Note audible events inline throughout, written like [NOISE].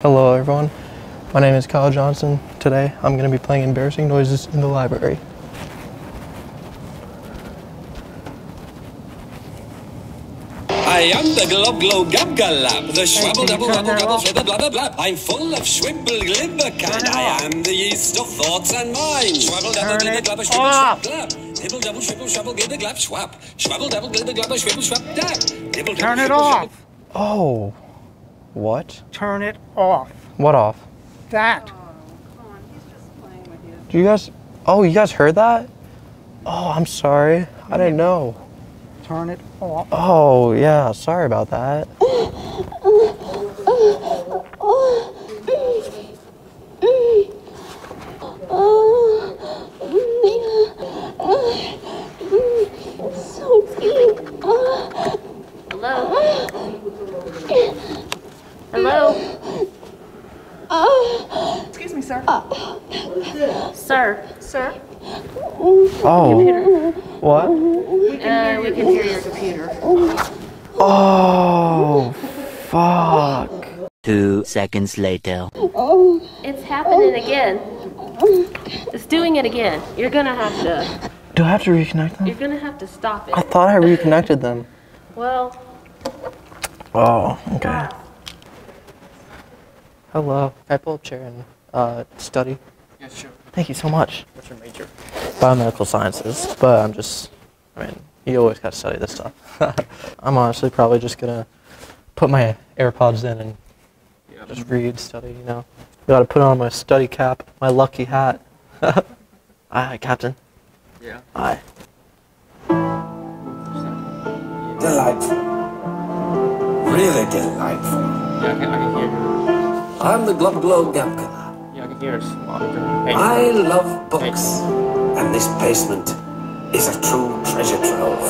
Hello everyone, my name is Kyle Johnson. Today I'm going to be playing embarrassing noises in the library. I am the glob glob gab galab, the schwabble double wabble gabble flibber blabber blab. I'm full of schwibble glibber kind. I am the yeast of thoughts and minds. Schwabble double glibber glabber schwibble schwab glab. Dibble double shwibble shwabble glibber glab schwab. Schwabble double glibber glabber schwibble schwab dab. Double Turn it off. Oh, what? Turn it off. What off? That. Do you guys? Oh, you guys heard that? Oh, I'm sorry. I didn't know. Turn it off. Oh, yeah, sorry about that. [GASPS] [GASPS] So deep. Hello? Hello? Excuse me, sir. Sir? Sir? Oh, what? Uh, we can hear your computer. Oh, fuck. Two seconds later. It's happening again. It's doing it again. You're gonna have to, Do I have to reconnect them? you're gonna have to stop it. I thought I reconnected them. Well, Oh, okay. Hello. Can I pull up chair and uh, study? Yes, sure. Thank you so much. What's your major? Biomedical sciences, but I'm just, I mean, you always got to study this stuff. [LAUGHS] I'm honestly probably just gonna put my AirPods in and Yeah. just read, study, you know. Got to put on my study cap, my lucky hat. [LAUGHS] Aye, Captain. Yeah. Aye. Delightful. Really delightful. Yeah, I can, I can hear you. I'm the glob glob gab galab. Yeah, I can hear it. Hey, I love books, and this basement is a true treasure trove.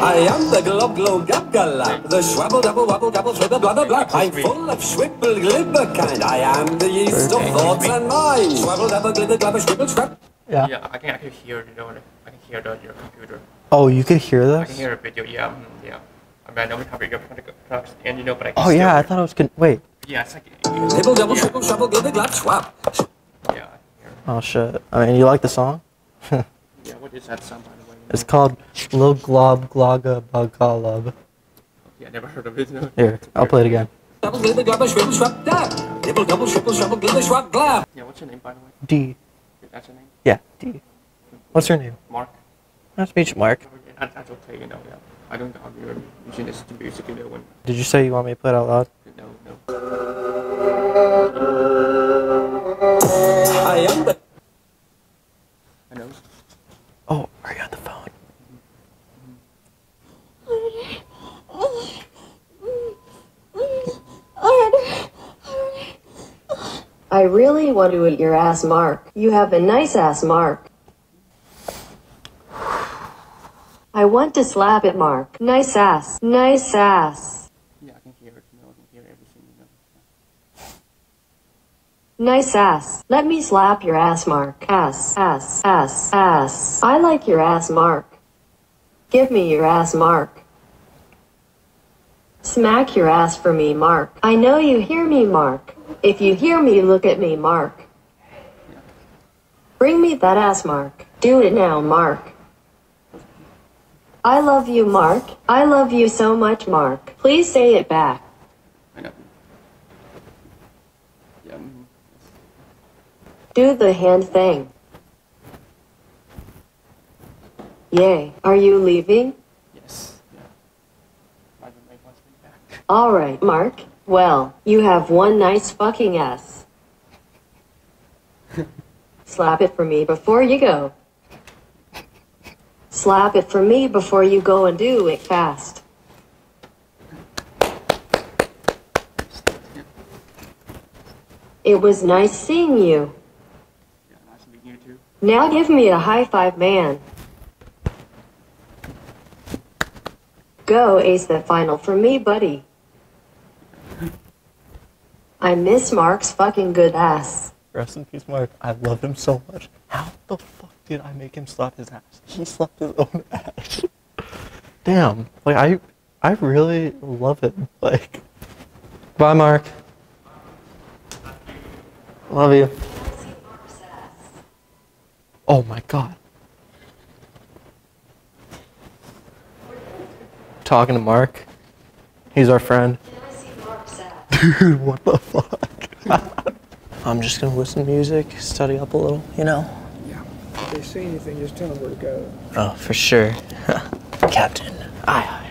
I am the glob glob gab galab, the schwabble double wabble gabble flibber blabber blab. I'm full of schwibble glibber kind. I am the yeast of thoughts and minds. Schwabble double glibber glabber schwibble schwab. Yeah. Yeah, I can, I can hear you know, I can hear the, your computer. Oh, you could hear this? I can hear a video, yeah, mm, yeah. I mean, I know we have your products, and you know, but I can Oh still yeah, I thought it was good. Wait. Yeah, it's like, Nibble double yeah, schwibble schwabble glibber glab schwab. yeah, I can hear. Oh shit. I mean, you like the song? [LAUGHS] Yeah, what is that sound, by the way? It's called Lil Glob Gloga Bagalub. Yeah, I never heard of it. No. Here, I'll play it again. Double glibber glabber schwibble schwab dab. Nibble double schwibble schwabble glibber schwab glab. Yeah, what's your name, by the way? D. That's your name? Yeah, D. What's your name? Mark? Nice to meet you, Mark. Oh, that's okay, you know, yeah. I don't know you're using this to music, you know, when, Did you say you want me to play it out loud? I really want to eat your ass, Mark. You have a nice ass, Mark. I want to slap it, Mark. Nice ass. Nice ass. Yeah, I can hear it, you know, I can hear everything, you know. Nice ass. Let me slap your ass, Mark. Ass, ass, ass, ass. I like your ass, Mark. Give me your ass, Mark. Smack your ass for me, Mark. I know you hear me, Mark. If you hear me, look at me, Mark. Bring me that ass, Mark. Do it now, Mark. I love you, Mark. I love you so much, Mark. Please say it back. I know. Do the hand thing. Yay. Are you leaving? yes, yeah. My roommate wants me back. Alright, Mark. Well, you have one nice fucking ass. [LAUGHS] Slap it for me before you go. Slap it for me before you go and do it fast. It was nice seeing you. Yeah, nice meeting you too. Now give me a high five, man. Go ace the final for me, buddy. I miss Mark's fucking good ass. Rest in peace, Mark. I love him so much. How the fuck did I make him slap his ass? [LAUGHS] He slapped his own ass. Damn. Like I I really love it. Like Bye Mark. Love you. Oh my god. Talking to Mark. He's our friend. Dude, what the fuck? [LAUGHS] I'm just gonna listen to music, study up a little, you know? Yeah. If they say anything, just tell them where to go. Oh, for sure. [LAUGHS] Captain. Aye, aye.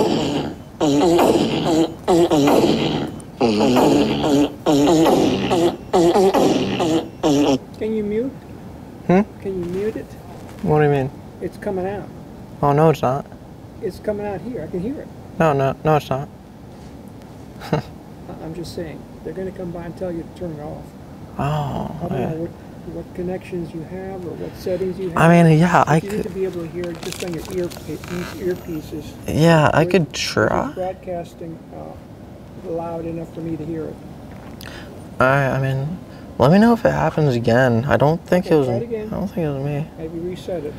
[LAUGHS] Can you mute? Hmm? Can you mute it? What do you mean? It's coming out. Oh, no, it's not. It's coming out here. I can hear it. No, no, no, it's not. [LAUGHS] I'm just saying. They're going to come by and tell you to turn it off. Oh, I don't yeah. know what, what connections you have or what settings you have. I mean, yeah, I you need to could. be able to hear it just on your ear earpieces. Yeah, I could try. Broadcasting uh, loud enough for me to hear it. I, I mean, let me know if it happens again. I don't think it was. I it again. don't think it was me. Maybe reset it.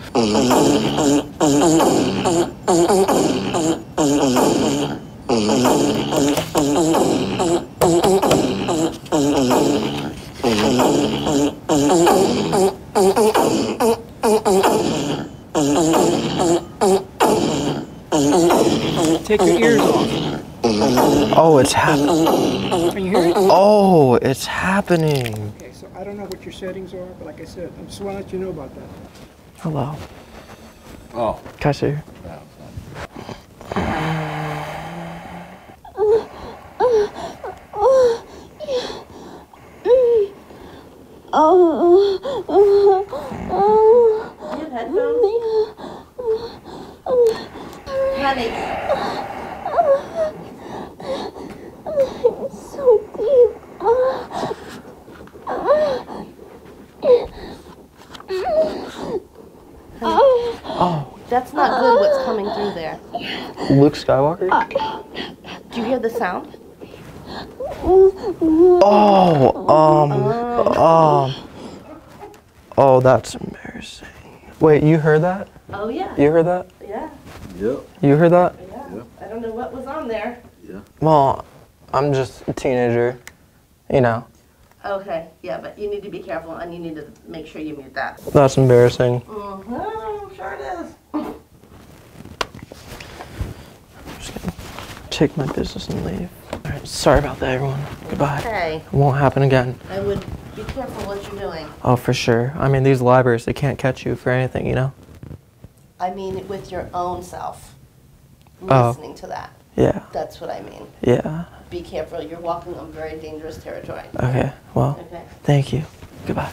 Take your ears off. Oh, it's happening. Can you hear it? Oh, it's happening. Okay, so I don't know what your settings are, but like I said, I just want to let you know about that. Hello. Oh, Can I see you? no, mm it's not. You have headphones? Honey. so deep. Oh, That's not good what's coming through there. Luke Skywalker? Do you hear the sound? Oh, um, um. Oh, that's embarrassing. Wait, you heard that? Oh, yeah. You heard that? Yeah. Yep. You heard that? Yeah. I don't know what was on there. Yeah. Well, I'm just a teenager. You know, Okay, yeah, but you need to be careful and you need to make sure you mute that. that's embarrassing. Mm-hmm, sure it is. just gonna take my business and leave. Alright, sorry about that, everyone. Goodbye. Okay, It won't happen again. I would be careful what you're doing. Oh, for sure. I mean, these libraries, they can't catch you for anything, you know? I mean, with your own self. Oh. Listening to that. Yeah, That's what I mean. yeah. Be careful. You're walking on very dangerous territory. Okay, well, Okay. thank you. Goodbye.